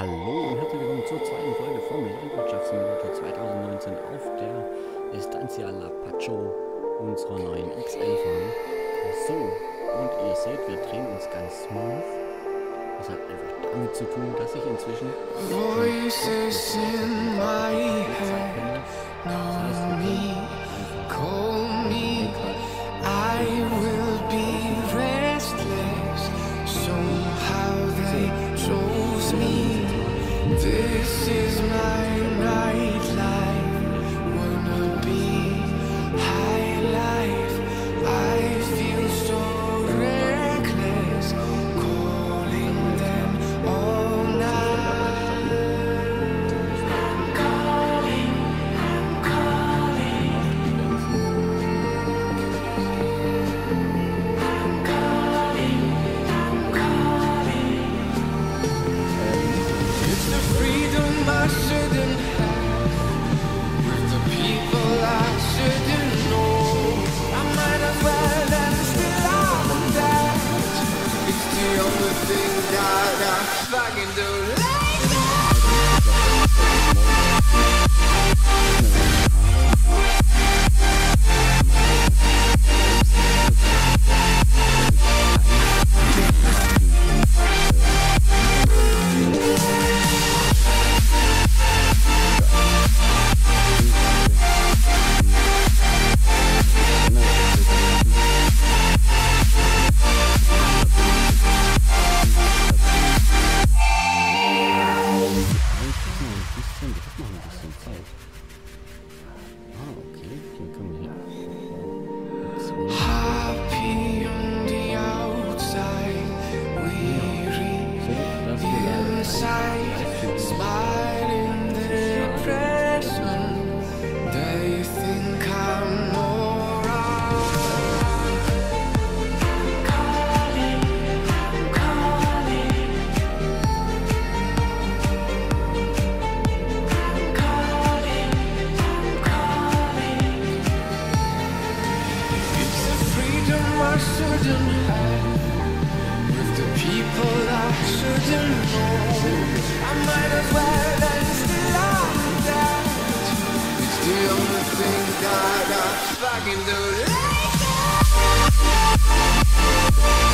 Hallo und herzlich willkommen zur zweiten Folge vom Landwirtschaftssimulator 2019 auf der Estancia La Pacho, unserer neuen XL-Farm. So, und ihr seht, wir drehen uns ganz smooth. Das hat einfach damit zu tun, dass ich inzwischen... Voices in my head, know me, call me, I will... This is my night. I got fucking do like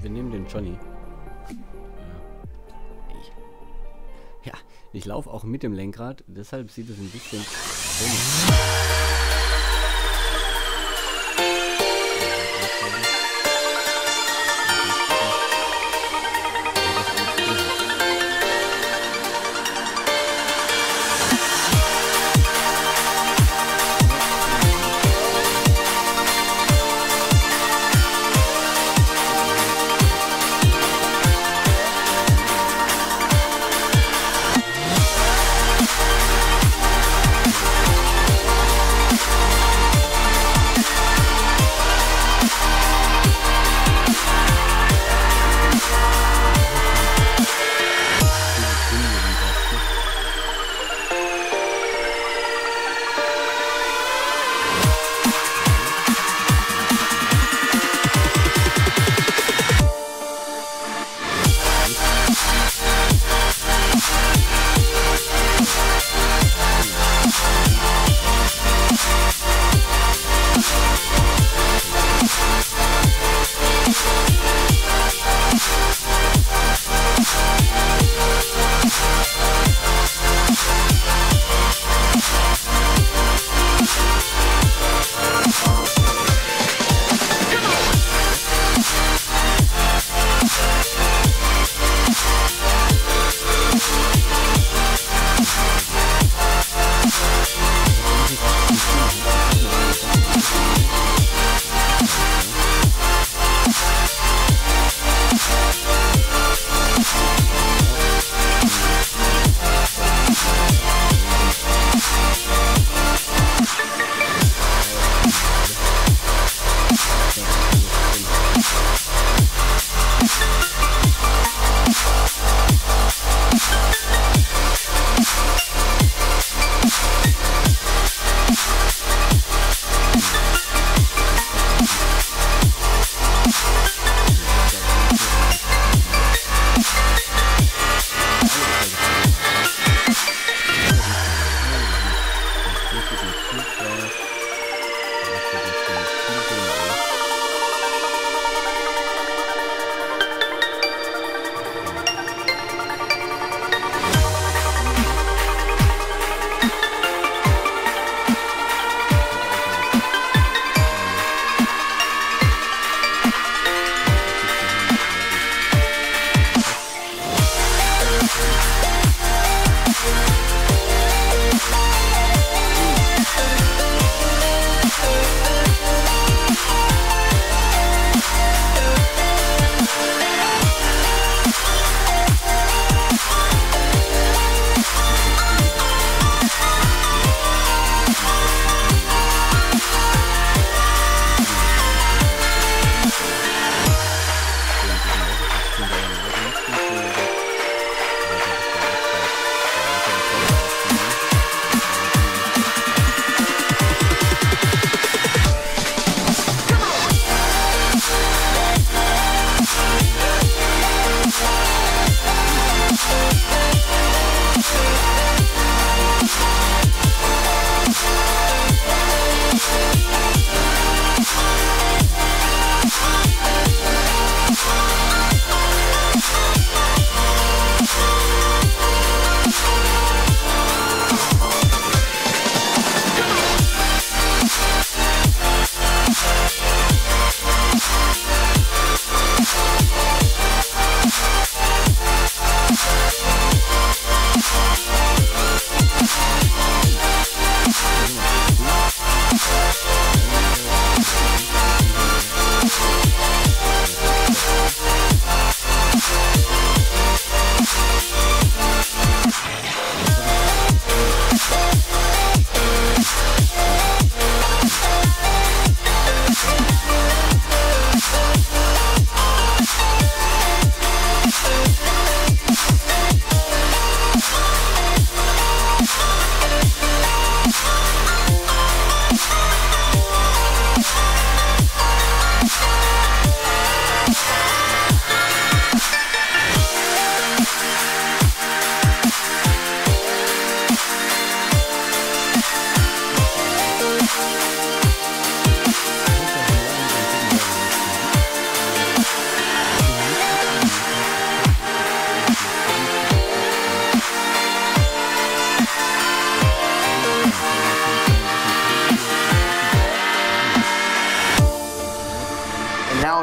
Wir nehmen den Johnny. Ja, ich laufe auch mit dem Lenkrad, deshalb sieht es ein bisschen komisch aus.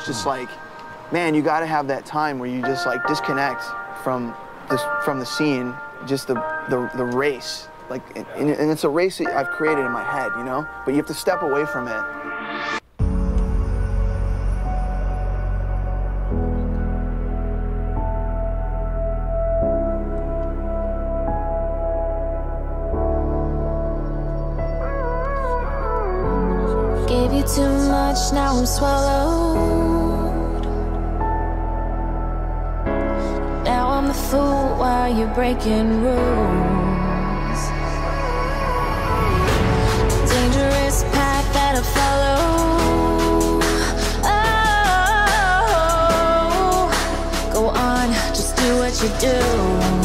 It's just like, man, you got to have that time where you just like disconnect from this from the scene, just the the, the race. Like, and, and it's a race that I've created in my head, you know. But you have to step away from it too much, now I'm swallowed. you're breaking rules. Dangerous path that I follow. Oh, go on, just do what you do.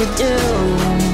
you do.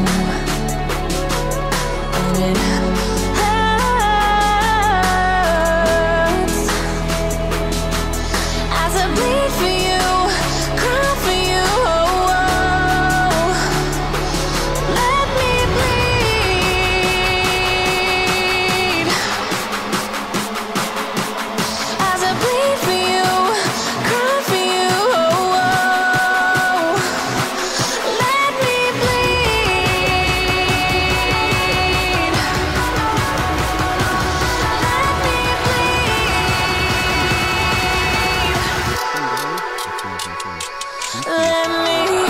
Let me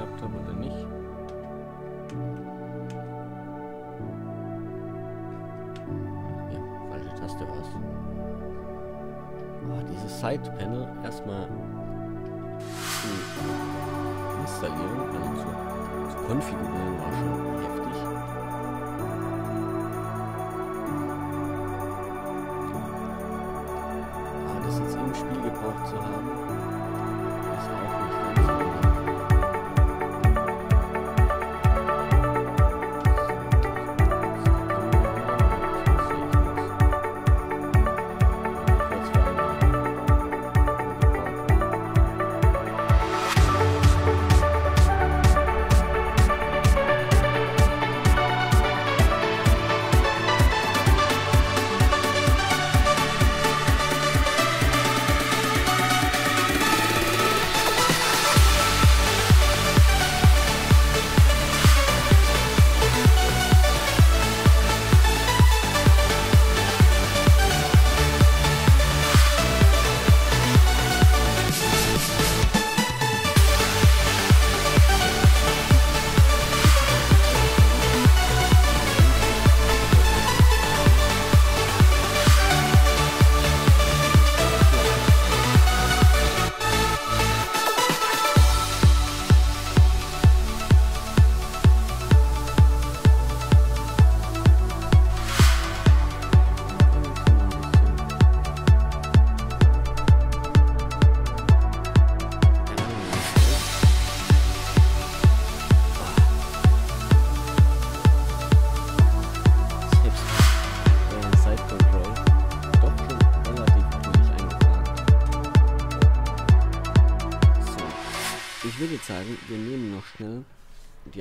geklappt haben oder nicht. Ja, falsche Taste aus. Oh, ah, dieses Side-Panel erstmal zu installieren, also zu, zu konfigurieren war schon.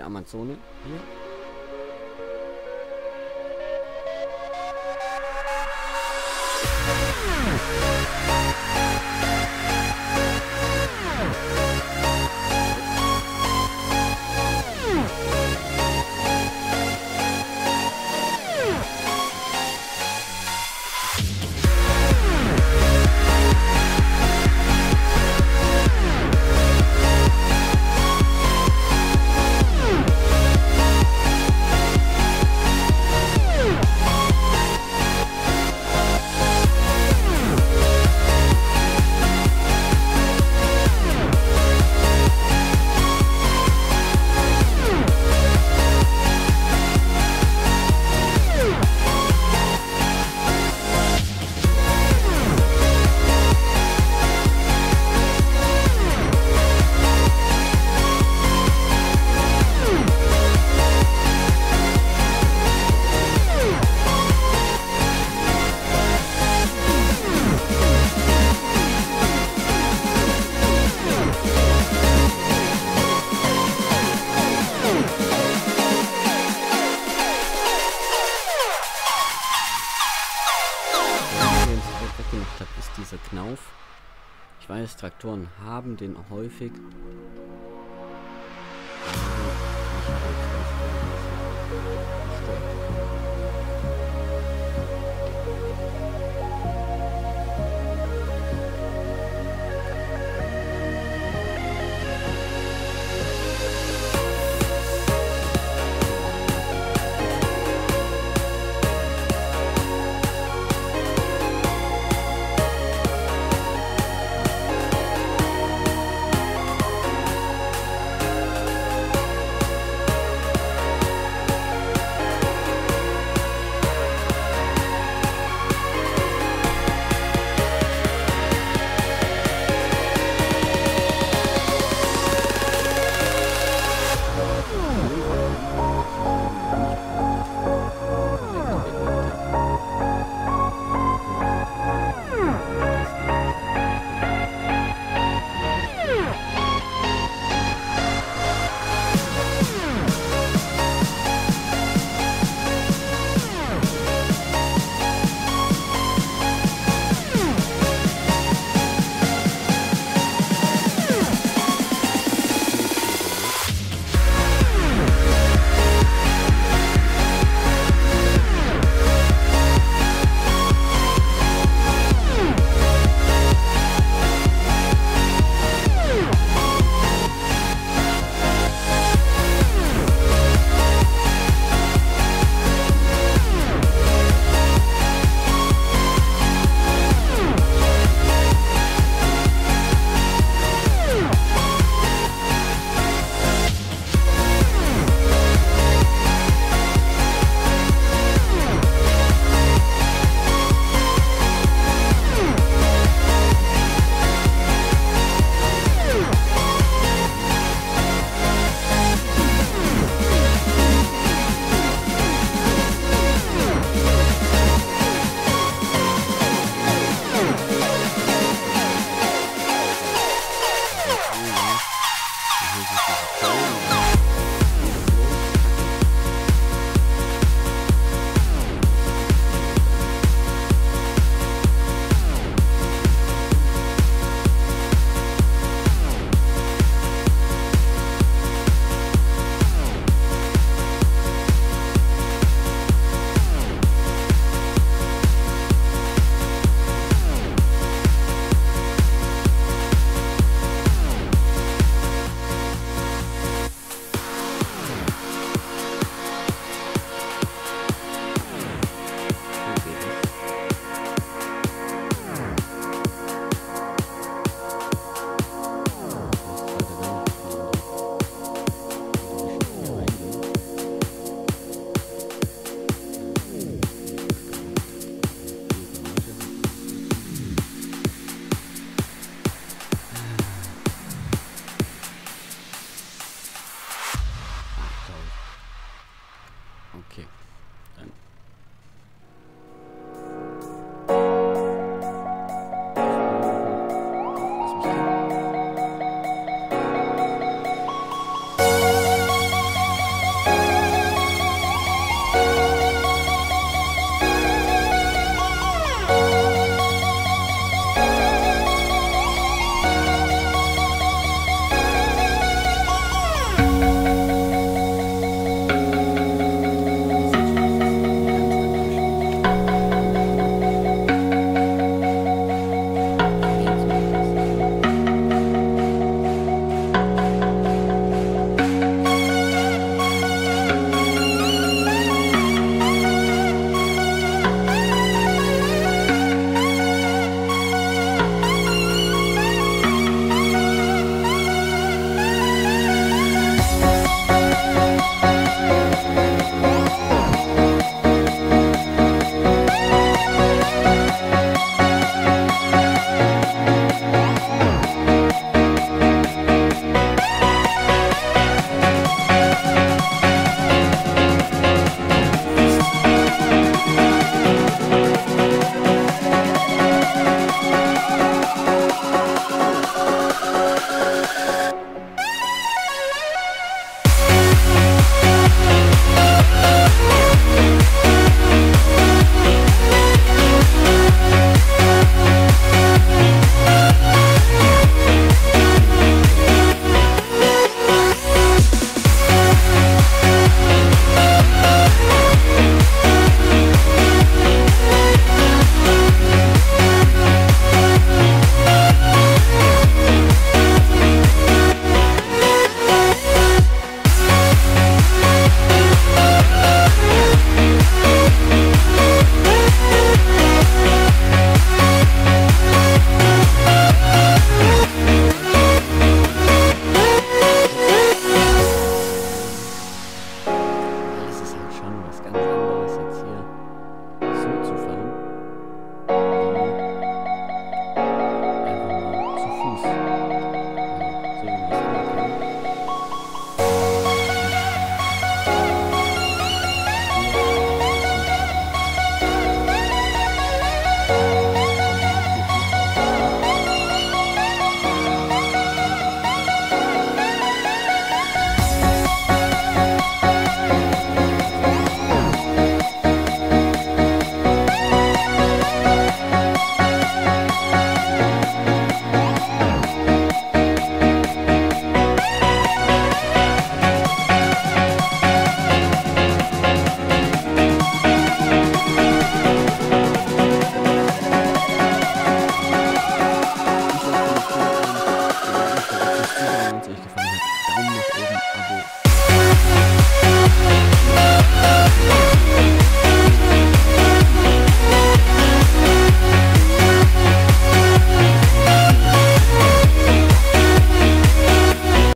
Amazone hier. Knauf. Ich weiß, Traktoren haben den häufig.